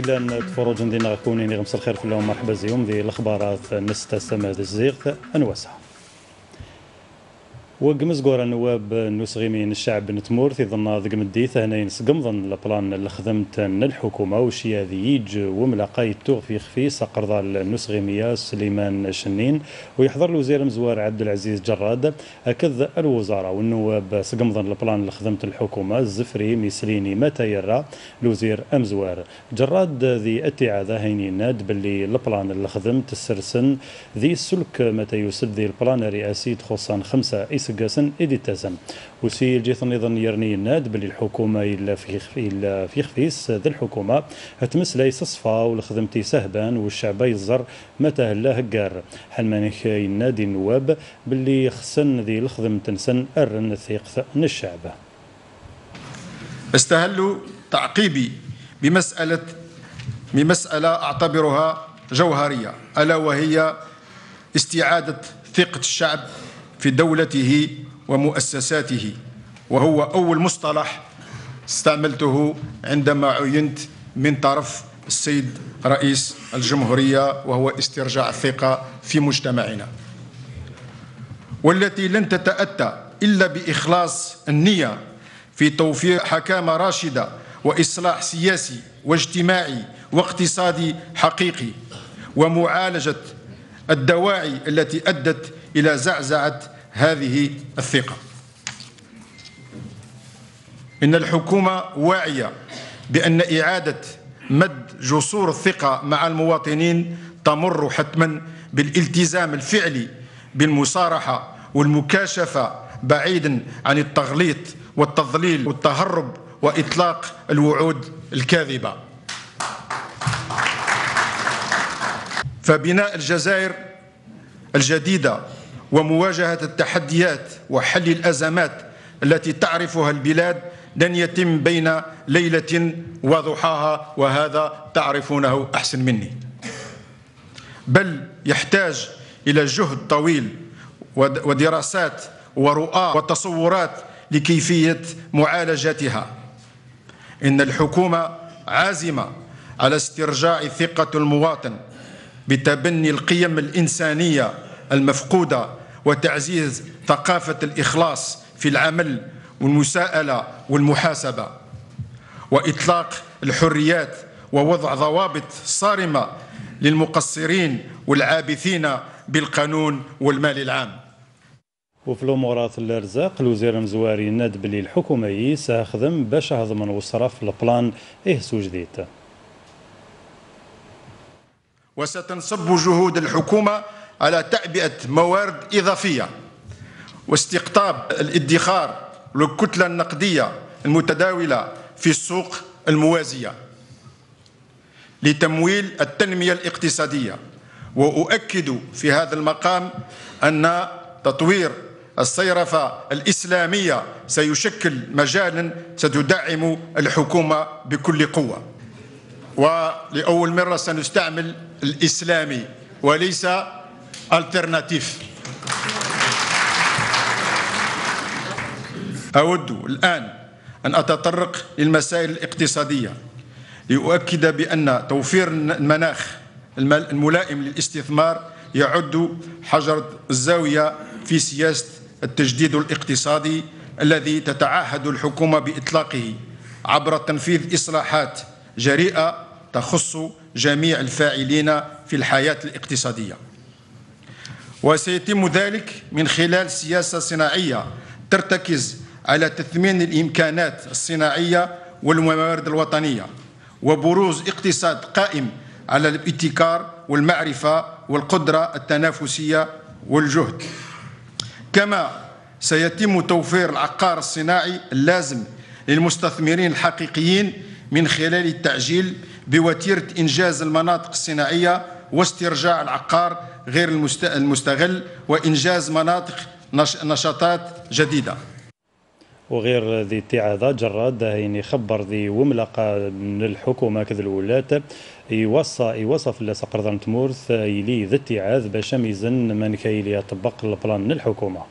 إلى تفرج ندينا كونيني غمس الخير في اليوم مرحبا زيوم ذي الأخبارات نستا سما الزيغ أنوسها. وقمز قورا نواب نسغيمين الشعب نتمور في ظن ذق مديث هنا ينسقم ظن البلان اللي خدمت الحكومة وشي هذه يج وملاقاي توغ في خفي سقر النسغيمية سليمان شنين. ويحضر الوزير مزوار عبد العزيز جراد أكد الوزارة والنواب سقم ظن البلان اللي خدمت الحكومة الزفري ميسليني متى يرى الوزير امزوار جراد ذي اتعاذة هيني ناد باللي البلان اللي خدمت السرسن ذي السلك متى يسد ذي البلان الرئاسي تخصان خمسة سقاسن إدي تازن وسي الجيث نظن يرني الناد باللي الحكومة إلا في إلا في خفيس ذي الحكومة. هتمس ليس صفا والخدمتي سهبان والشعب يزر متى هلا هكار حلمانيك ينادي النواب باللي خسن ذي الخدم تنسن أرن ثيق الشعب. استهلوا تعقيبي بمسألة بمسألة أعتبرها جوهرية ألا وهي استعادة ثقة الشعب في دولته ومؤسساته وهو أول مصطلح استعملته عندما عينت من طرف السيد رئيس الجمهورية وهو استرجاع الثقة في مجتمعنا. والتي لن تتأتى إلا بإخلاص النية في توفير حكامة راشدة وإصلاح سياسي واجتماعي واقتصادي حقيقي ومعالجة الدواعي التي أدت إلى زعزعة هذه الثقة. إن الحكومة واعية بأن إعادة مد جسور الثقة مع المواطنين تمر حتما بالالتزام الفعلي بالمصارحة والمكاشفة بعيدا عن التغليط والتضليل والتهرب وإطلاق الوعود الكاذبة. فبناء الجزائر الجديدة ومواجهة التحديات وحل الأزمات التي تعرفها البلاد لن يتم بين ليلة وضحاها وهذا تعرفونه أحسن مني. بل يحتاج إلى جهد طويل ودراسات ورؤى وتصورات لكيفية معالجتها. إن الحكومة عازمة على استرجاع ثقة المواطن بتبني القيم الإنسانية المفقودة وتعزيز ثقافة الإخلاص في العمل والمساءلة والمحاسبة وإطلاق الحريات ووضع ضوابط صارمة للمقصرين والعابثين بالقانون والمال العام. وفي الامورات الأرزاق الوزير المزواري ناد بلي الحكومة ساخدم باش هضمن وصرف البلان اهسو جديد. وستنصب جهود الحكومة على تعبئة موارد إضافية واستقطاب الادخار للكتلة النقدية المتداولة في السوق الموازية لتمويل التنمية الاقتصادية. وأؤكد في هذا المقام أن تطوير الصيرفة الإسلامية سيشكل مجالا ستدعم الحكومة بكل قوة. ولأول مرة سنستعمل الإسلامي وليس الترناتيف أود الآن أن أتطرق للمسائل الاقتصادية لأؤكد بأن توفير المناخ الملائم للاستثمار يعد حجر الزاوية في سياسة التجديد الاقتصادي الذي تتعهد الحكومة بإطلاقه عبر تنفيذ إصلاحات جريئة تخص جميع الفاعلين في الحياة الاقتصادية. وسيتم ذلك من خلال سياسة صناعية ترتكز على تثمين الإمكانات الصناعية والموارد الوطنية وبروز اقتصاد قائم على الابتكار والمعرفة والقدرة التنافسية والجهد. كما سيتم توفير العقار الصناعي اللازم للمستثمرين الحقيقيين من خلال التعجيل بوتيرة إنجاز المناطق الصناعية واسترجاع العقار غير المستغل وإنجاز مناطق نشاطات جديدة. وغير ذي اتعاذات جراد يعني خبر ذي وملقى من الحكومة كذا الولاة يوصى يوصف لسقر تمورث يلي ذي اتعاذ باش ميزن من كي يطبق البلان من الحكومة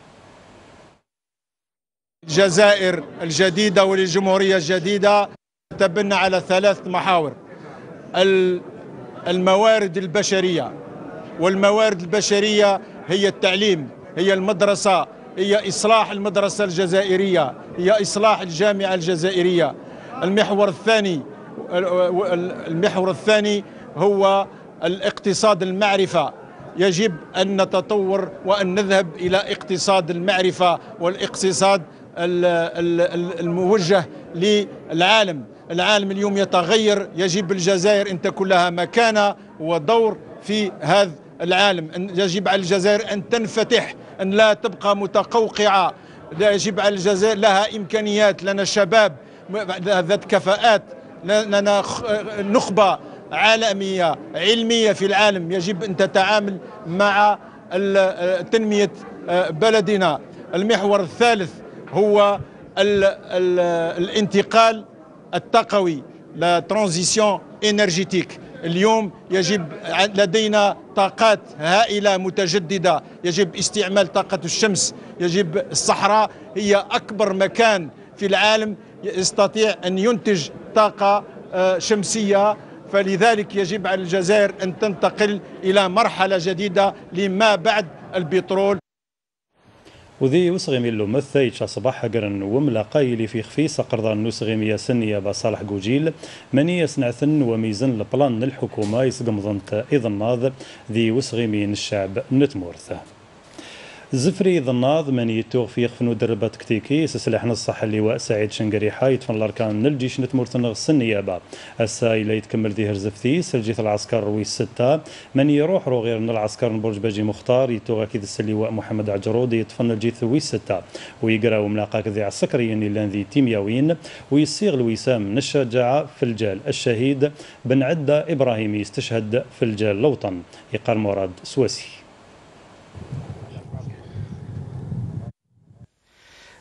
الجزائر الجديدة والجمهورية الجديدة تبنى على ثلاث محاور. الموارد البشرية. والموارد البشرية هي التعليم هي المدرسة هي إصلاح المدرسة الجزائرية هي إصلاح الجامعة الجزائرية. المحور الثاني المحور الثاني هو الاقتصاد المعرفة. يجب أن نتطور وأن نذهب إلى اقتصاد المعرفة والاقتصاد الموجه للعالم. العالم اليوم يتغير يجب الجزائر أن تكون لها مكانة ودور في هذا العالم يجب على الجزائر أن تنفتح أن لا تبقى متقوقعة. لا يجب على الجزائر لها إمكانيات لنا شباب ذات كفاءات لنا نخبة عالمية علمية في العالم. يجب أن تتعامل مع تنمية بلدنا. المحور الثالث هو ال ال الانتقال التقوي لا ترانزيسيون إنرجيتيك. اليوم يجب لدينا طاقات هائلة متجددة. يجب استعمال طاقة الشمس. يجب الصحراء هي أكبر مكان في العالم يستطيع أن ينتج طاقة آه، شمسية. فلذلك يجب على الجزائر أن تنتقل إلى مرحلة جديدة لما بعد البترول. وذي وسغيمي اللو مثيت صباح قرن وملا قايلي في خفيس قرضان نسغيمية سنية بصالح قوجيل مني يسنعثن وميزن البلان الحكومة يسقمضنت إذن ناض ذي وسغيمين الشعب نتمورثة. زفري ظناض من يتوغ في خفنو دربة كتيكي سسلح نصح اللواء سعيد شنقري حايت فن الأركان الجيش نتمرت نغس النيابة. السا إلا يتكمل ذي هرزفتي سلجيت العسكر روي الستة من يروح رو غير من العسكر برج باجي مختار يتوغ أكيد السلواء محمد عجرود يتفن الجيث وي الستة ويقرأ وملاقاك ذي عسكريين اللي ذي تيمياوين ويصيغ الوسام من الشجاعة في الجال الشهيد. بن عدة إبراهيمي استشهد في الجال لوطن. يقال مراد سواسي.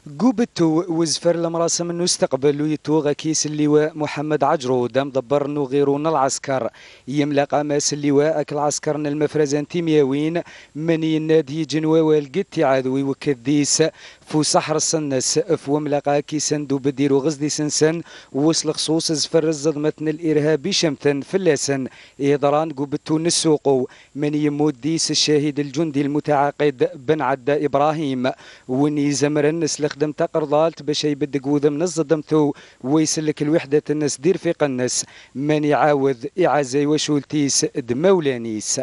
قوبتو وزفر لمراسم انه استقبلوا يتوغا كيس اللواء محمد عجرو. دام دبر انه غيرون العسكر يملا قاماس اللواء أكل عسكرن المفرزان تيمياوين من ينادي جنوا والقت عادوي وكذيس فو صحر السنس فو ملاقا كيسن دو بديرو غزدي سنسن. وصل خصوص زفر الزضمتن الارهابي شمتن فلاسن. اهضران قوبتو نسوقو. من يمود ديس الشاهد الجندي المتعاقد بن عدا إبراهيم. وني زمرن سلخ خدم تقرضالت باش يبدق وذم نصدمتو ويسلك الوحدة الناس دير في قنس من يعاوذ إعزي وشولتيس دمولانيس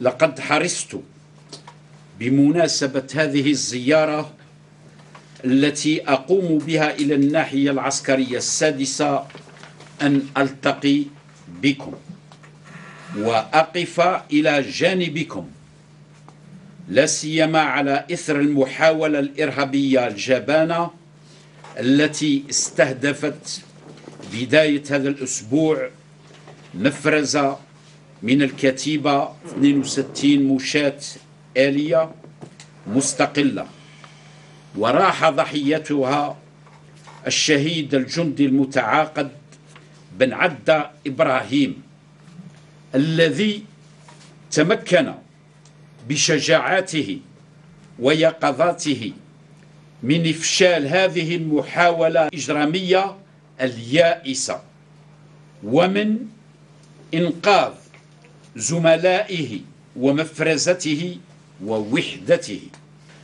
لقد حرصت بمناسبة هذه الزيارة التي أقوم بها إلى الناحية العسكرية السادسة أن ألتقي بكم وأقف إلى جانبكم. لا سيما على إثر المحاولة الإرهابية الجبانة التي استهدفت بداية هذا الأسبوع نفرز من الكتيبة 62 مشاة آلية مستقلة. وراح ضحيتها الشهيد الجندي المتعاقد بن عدة إبراهيم الذي تمكن بشجاعته ويقظاته من إفشال هذه المحاولة الإجرامية اليائسة ومن إنقاذ زملائه ومفرزته ووحدته.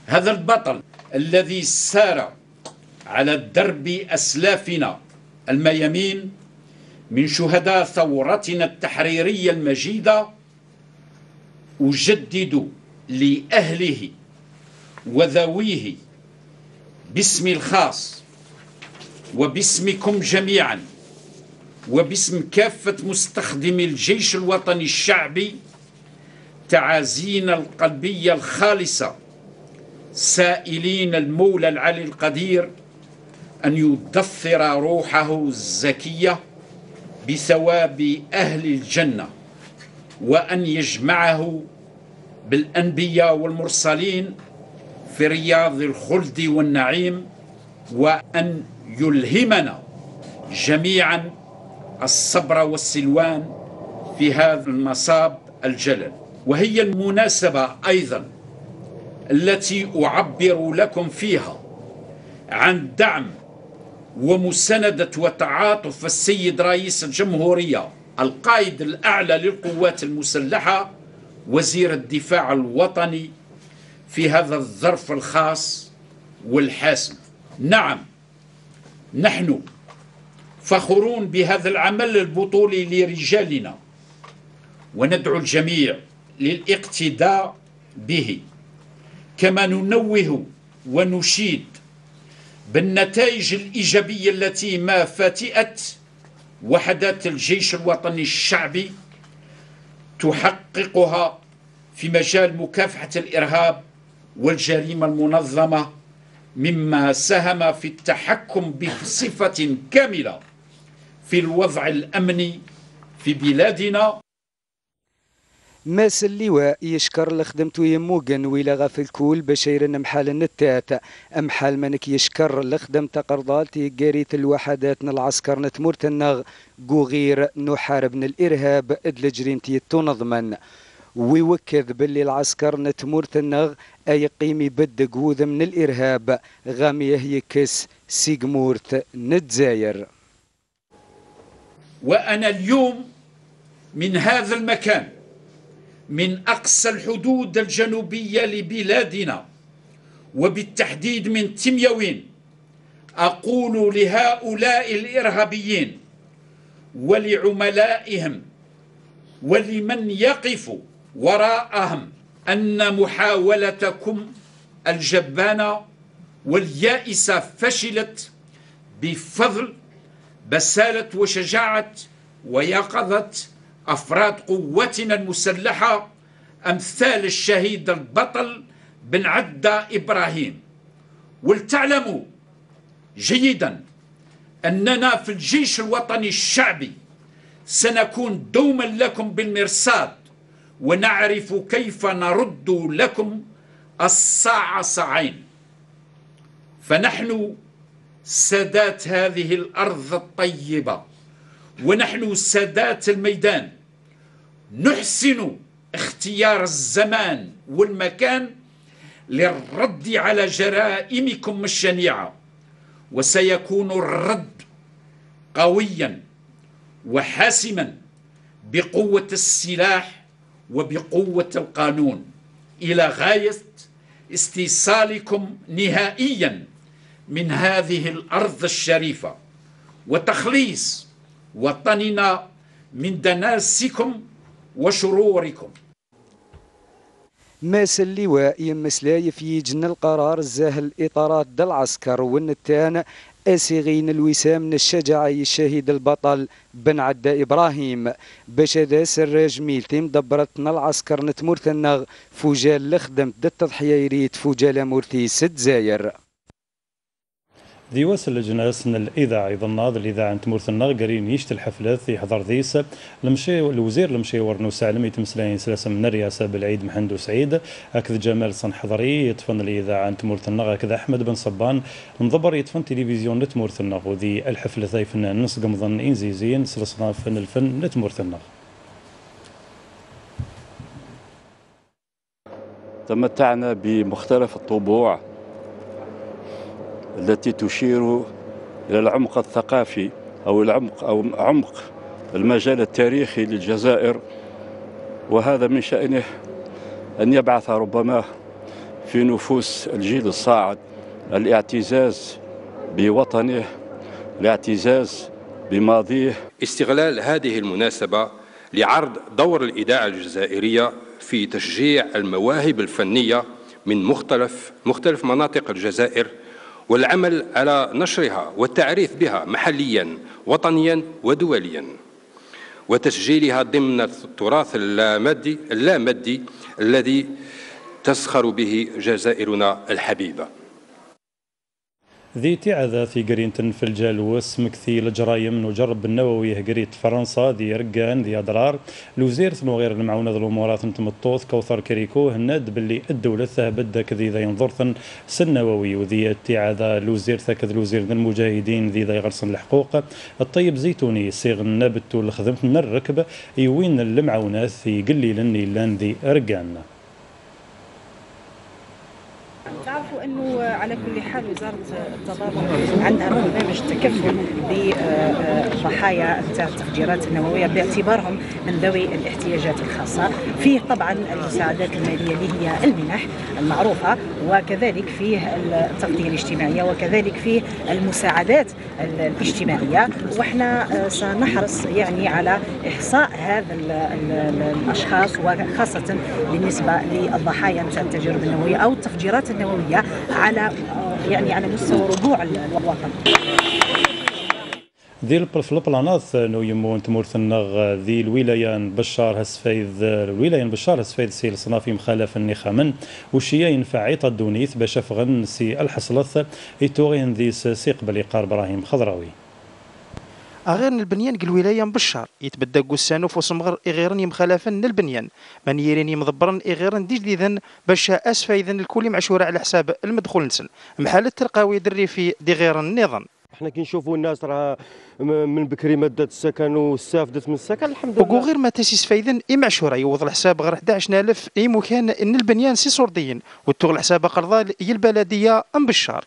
هذا البطل الذي سار على درب أسلافنا الميامين من شهداء ثورتنا التحريرية المجيدة أجدد لأهله وذويه باسمي الخاص وباسمكم جميعا وباسم كافة مستخدمي الجيش الوطني الشعبي تعازينا القلبية الخالصة سائلين المولى العلي القدير أن يدثر روحه الزكية بثواب أهل الجنة. وأن يجمعه بالأنبياء والمرسلين في رياض الخلد والنعيم وأن يلهمنا جميعا الصبر والسلوان في هذا المصاب الجلل. وهي المناسبة أيضا التي أعبر لكم فيها عن دعم ومساندة وتعاطف السيد رئيس الجمهورية القائد الأعلى للقوات المسلحة وزير الدفاع الوطني في هذا الظرف الخاص والحاسم. نعم نحن فخورون بهذا العمل البطولي لرجالنا وندعو الجميع للاقتداء به. كما ننوه ونشيد بالنتائج الإيجابية التي ما فاتئت وحدات الجيش الوطني الشعبي تحققها في مجال مكافحة الإرهاب والجريمة المنظمة مما ساهم في التحكم بصفة كاملة في الوضع الأمني في بلادنا ماس اللواء يشكر لخدمتو يموغن ويلا غاف الكول بشير محال النتات. أم حال منك يشكر لخدم تقرضات قريت الوحدات العسكر نتمرت النغ. غير نحارب الإرهاب ادل جريمتي تنظمن. ويوكد باللي العسكر نتمرت النغ. أي قيمي بد قوذ من الإرهاب. غاميه يكس سيغمورت نتزاير. وأنا اليوم من هذا المكان من أقصى الحدود الجنوبية لبلادنا وبالتحديد من تميوين أقول لهؤلاء الإرهابيين ولعملائهم ولمن يقف وراءهم أن محاولتكم الجبانة واليائسة فشلت بفضل بسالة وشجاعة ويقظة أفراد قوتنا المسلحة أمثال الشهيد البطل بن عدة إبراهيم. ولتعلموا جيدا أننا في الجيش الوطني الشعبي سنكون دوما لكم بالمرصاد ونعرف كيف نرد لكم الصاع صاعين. فنحن سادات هذه الأرض الطيبة ونحن سادات الميدان. نحسن اختيار الزمان والمكان للرد على جرائمكم الشنيعة وسيكون الرد قويا وحاسما بقوة السلاح وبقوة القانون. إلى غاية استيصالكم نهائيا من هذه الأرض الشريفة وتخليص وطننا من دناسكم وشروركم. ماس اللواء يمسلاي في جن القرار زاهل إطارات دل العسكر والنتان أسيغين الوسام من الشجاعة الشهيد البطل بن عدى إبراهيم. باش هذا سراج ميلتيم دبرتنا العسكر نتمرت النغ فوجال لخدمت التضحية يريد فوجال مورتي ست زاير. ديواس اللجناس الإذاعة أيضا ناظر الإذاعة تمورث النغ قرين يشت الحفلات يحضر ذيس. المشي الوزير المشي ورنو سالم يتمسلاين سلاسة من الرئاسه بالعيد محمد سعيد هكذا جمال صن حضري يتفن الإذاعة تمورث النغ هكذا أحمد بن صبان مضبر يتفن تلفزيون تمورث النغ وذي الحفلة ذي فنان نص قمضن انزيزين سلسله فن الفن نتمورث النغ تمتعنا بمختلف الطبوع. التي تشير إلى العمق الثقافي أو العمق أو عمق المجال التاريخي للجزائر. وهذا من شأنه أن يبعث ربما في نفوس الجيل الصاعد الاعتزاز بوطنه الاعتزاز بماضيه. استغلال هذه المناسبة لعرض دور الإذاعة الجزائرية في تشجيع المواهب الفنية من مختلف مختلف مناطق الجزائر والعمل على نشرها والتعريف بها محليا وطنيا ودوليا. وتسجيلها ضمن التراث اللامادي اللامادي الذي تسخر به جزائرنا الحبيبة. ذي تعذا في قرينتن في الجالوس مكثي الجرايم وجرب النووي قريت فرنسا ذي رقان ذي أضرار لوزير ثنو غير المعونة ذو الأمورات نتمطوث كوثر كريكو هناد باللي الدولة ثاه بدك ذي ذا ينظرثن سنووي وذي اتعاذا لوزير ثاكذ لوزير المجاهدين ذي ذا يغرسن الحقوق. الطيب زيتوني صيغ النبت والخدمت من الركب. يوين المعونات يقلي لني لأن ذي رقان أنه على كل حال وزارة التضامن عندها برنامج تكفل بضحايا التفجيرات النووية باعتبارهم من ذوي الاحتياجات الخاصة. فيه طبعا المساعدات المالية اللي هي المنح المعروفة وكذلك فيه التغطية الاجتماعية وكذلك فيه المساعدات الاجتماعية. وإحنا سنحرص يعني على إحصاء هذا الأشخاص وخاصة بالنسبة للضحايا نتاع التجارب النووية أو التفجيرات النووية. على يعني على مستوى ربوع الوطن. ذي في البلانات نو يمون تمورثنا ذي الولاية بشار هسفيد الولاية بشار هسفيد سي الصنافي مخالف النخامن. وشيا ينفع عيطا دونيث باش أفغن سي الحصلث يتوغين ذي سي قبل إبراهيم خضراوي؟ أغير البنيان قل ولاية مبشر. يتبدا قسانو فوس مغر إغيرن يمخالفا البنيان. من يرين يمضبرن إغيرن دي جديدا باش أسفا إذا الكل معشورة على حساب المدخول نسل محل الترقاوي دري في دي غير النظام إحنا كي نشوفوا الناس راه من بكري مدت السكن واستافدت من السكن الحمد لله. وغير ما تاسيس فايدا إي معشوره يوض الحساب غير 11000 إي مكان ان البنيان سي صورديين وتوغ الحساب قرضا هي البلدية ام بالشهر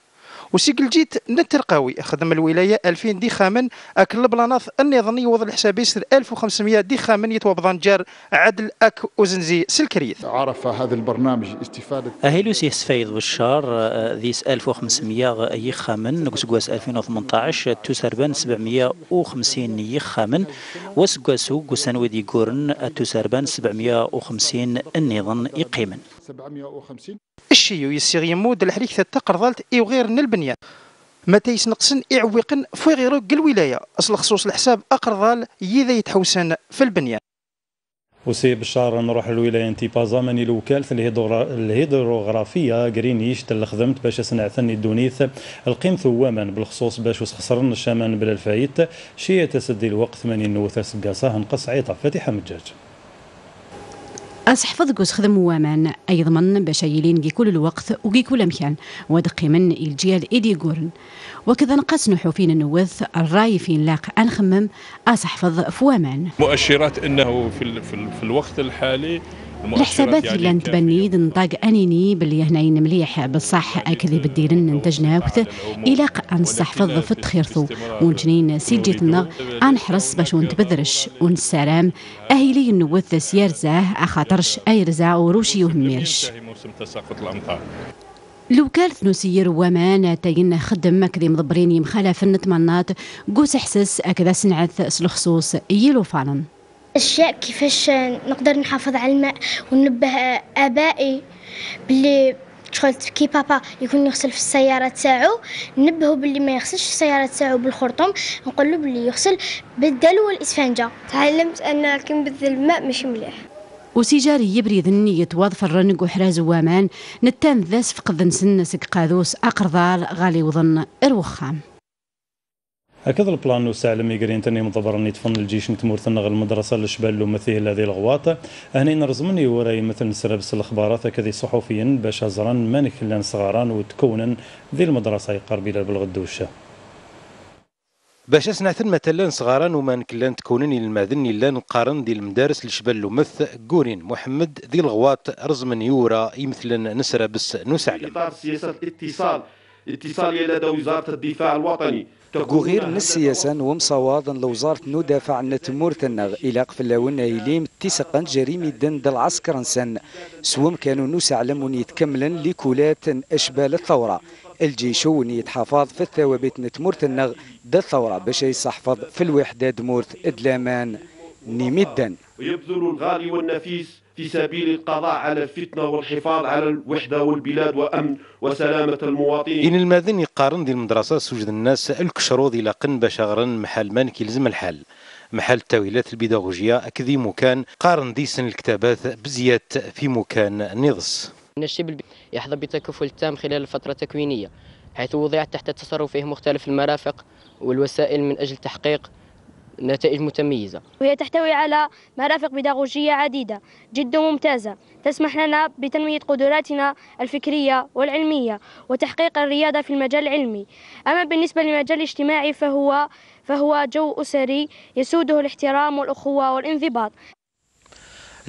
وسيقل جيت نترقاوي. خدم الولاية 2000 دي خامن أكل البلانات النظامي وضع الحساب يسر 1500 دي خامن يتوبضان جار عدل أك وزنزي سلكريث عرف هذا البرنامج استفادة اهيلو سي سفايد والشهر ذيس 1500 يخامن نقصقواس 2018 تسربان 750 يخامن وسقواسو قسان ودي قورن تسربان 750 النظام يقيمن 750 الشيو يسيغ يمود الحريك تقرضالت إي وغير البنيان متى يسنقسن يعوقن في غيرو الولايه أصل خصوص الحساب أقرضال يذا يتحوسن في البنيان. وسي بشار نروح للولايه أنتي بازا ماني الوكالة الهيدروغرافية. قرينيش تل خدمت باش سنع ثني الدونيث. القيم ثواما بالخصوص باش خسرن الشامان بلا الفايت شي تسدي الوقت ثمانين نوث سقاسة. نقص عيطه فاتحة مجاج. أصحفظ قوس خدم وامان أيضا باش يلين كل الوقت وكي كل مكان ودقي من إلجيال إيدي قورن وكذا نقص نحوفين النوث الرأي في لاق أنخمم أصحفظ فوامان. مؤشرات أنه في, في الوقت الحالي الحسابات يعني اللي نتبني نطاق أنيني باللي هناين مليح بصح اكذي بديرن ننتج ناوث إلى نستحفظ في التخيرثو ونجنين سيجيتنا انحرص باش ونتبذرش ونسلام أهيلي نوث سيارزاه أخاطرش ايرزا وروشي وهميرش موسم تساقط الأمطار. لو كانت نسير ومان تاين خدم كذي مضبرين مخالف النتمنات. قوس احسس أكذا سنعث سلخصوص يلو فالن أشياء كيفاش نقدر نحافظ على الماء وننبه آبائي باللي شغل كي بابا يكون يغسل في السيارة تاعو نبهه باللي ما يغسلش السيارة تاعو بالخرطوم نقول له باللي يغسل بالدلو والإسفنجة. تعلمت أن كي نبذل الماء مش مليح. وسيجاري يبريد النية واضف الرنق وحراز وامان نتان ذاس فقد نسن سك قادوس أقرضال غالي وظن إروخام هكذا البلان وسالم يقرين تاني مضبرني تفن الجيش نتمور ثنغ المدرسة الشبال مثيل هذه الغواط. هني نرزمني ورأي مثل سرابس الأخبارات كذي صحفيا باش هزران مانك لأن صغاران وتكونن ذي المدرسة يقرب إلى بالغدوشة باش اسنعتن مثلا صغارا وما نكلان تكونن الماذن الا نقارن دي المدارس الشبال لمث قورين محمد ذي الغواط رزمن يورا يمثلن نسرى بس نسعلم إطار سياسة اتصال. اتصاليه لدى وزارة الدفاع الوطني. غير السياسة ومصواض لوزارة ندافع نتمور تنغ إلى قفلاون إليم تيسقن جريمي دن دل عسكر نسن. سوم كانوا نسعلم يتكملا لكولات أشبال الثورة. الجيش يتحافظ في الثوابت نتمور تنغ. دا الثورة باش يصحفظ في الوحدة دمورت إدلامان نيميدا ويبذل الغالي والنفيس في سبيل القضاء على الفتنة والحفاظ على الوحدة والبلاد وأمن وسلامة المواطنين. إن الماذن يقارن دي المدرسة سوجد الناس الكشروض إلى قن بشغرا محل مانك يلزم الحال محل التاويلات البيداغوجية أكذي مكان قارن ديسن الكتابات بزيادة في مكان نضس. الشبل يحظى بتكفل التام خلال الفترة التكوينية حيث وضعت تحت تصرفه مختلف المرافق والوسائل من أجل تحقيق نتائج متميزة. وهي تحتوي على مرافق بيداغوجية عديدة جدا ممتازة تسمح لنا بتنمية قدراتنا الفكرية والعلمية وتحقيق الرياضة في المجال العلمي. أما بالنسبة للمجال الاجتماعي فهو فهو جو أسري يسوده الاحترام والأخوة والانضباط.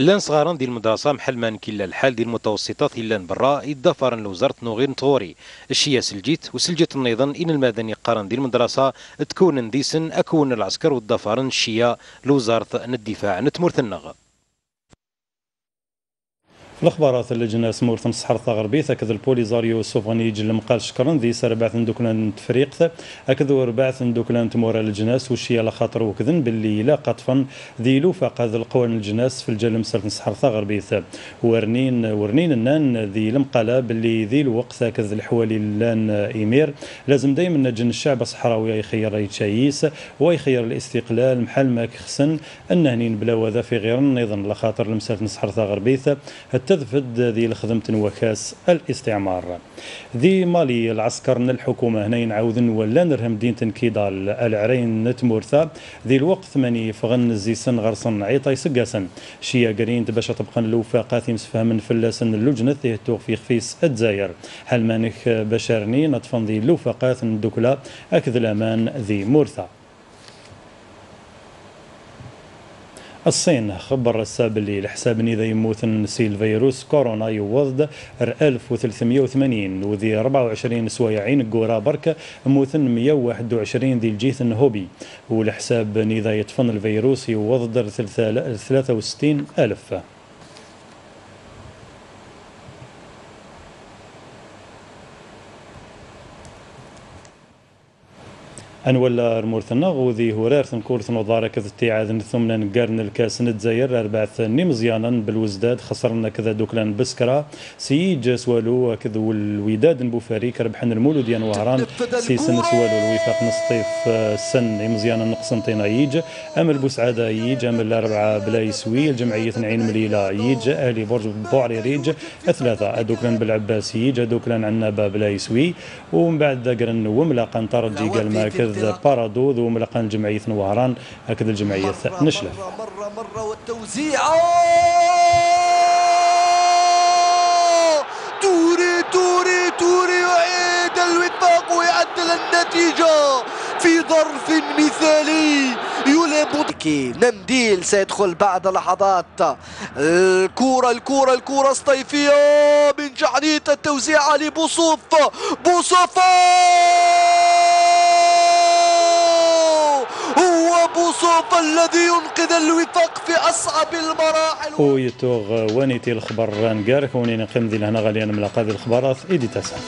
لأن صغارا ديال المدرسة محل ما كلا الحال ديال المتوسطات إلا برا يدفر لوزارة نوغير نطوري الشيا سلجيت وسلجت النظام إن المدني قارن ديال المدرسة تكون نديسن أكون العسكر والدفارن الشيا لوزارة الدفاع. نتمرث النغ الأخبارات اللجنه سمورت الصحراء الغربي اكد البوليزاريو سوفانيج المقال شكرا ذي سربعث ندوكلان تفريق. أكد وربعث ندوكلان تمور الجناس وشي على خاطر وكذن باللي لا قطفا ذي لوفاق هذا القوان الجناس في الجلم سلف الصحراء الغربي. ورنين ورنين النان ذي المقالة باللي ذي الوقت اكد الحوالي لأن إيمير. لازم دائما نجن الشعب الصحراوي يخير يتشايس ويخير الاستقلال محل ما كخسن. النهنين بلا وذا في غير النظام لخاطر المسالف الصحراء الغربي. تذفد ذي الخدمة وكاس الاستعمار. ذي مالي العسكر من الحكومة هنا ينعاودن ولا نرهم دين تنكيدا العرين نتمورثا. ذي الوقت ماني فغن زيسن غرسن عيطا يسقاسن شيا قرين باش تبقى الوفاقات يمسفهم فلاسن اللجنة ذي في خفيس الجزائر هل مانك بشرني نطفن ذي الوفاقات ندوكلا أكذ الأمان ذي مورثا. الصين خبر الساب اللي الحساب إذا يموت نسي الفيروس كورونا يوضد 1380 وذي 24 سوايعين قورا برك موثن 121 ذي الجيث هوبي والحساب إذا يطفن الفيروس يوضد 63 ألف. أن ولا رمورثنا غوذي هورار ثنكور نوضار كذا تيعاد ثمنا نقارن الكاس نتزاير أربعة مزيانا بالوزداد خسرنا كذا دوكلان بسكرا سيج سوالو كذا والوداد نبوفاريك ربحنا المولود ديال وهران سيسن سوالو الوفاق نصطيف السن مزيانا نقسنطينا يج أمل بوسعادة يج أمل الأربعة بلا يسوي الجمعية نعين مليلة يج أهلي برج بوعري ريج ثلاثة دوكلان بالعباس يج دوكلان عنابة بلا يسوي ومن بعد قرن وملاقا ترجي قال ما هكذا بارادو ذو ملقان جمعية نوهران هكذا الجمعية نشلف. مرة مرة والتوزيع. توري توري توري يعيد الوفاق ويعدل النتيجة في ظرف مثالي. يلعب نمديل سيدخل بعد لحظات. الكورة الكورة الكورة الصيفية. من جعلية التوزيع لبوصوف. بوصوف! بوصوف الذي ينقذ الوفاق في أصعب المراحل. ويتوغ وانيتي الخبر نقارك ونين قمدي لهنا غاليا ملاقا الخبرات إيدي تسعة.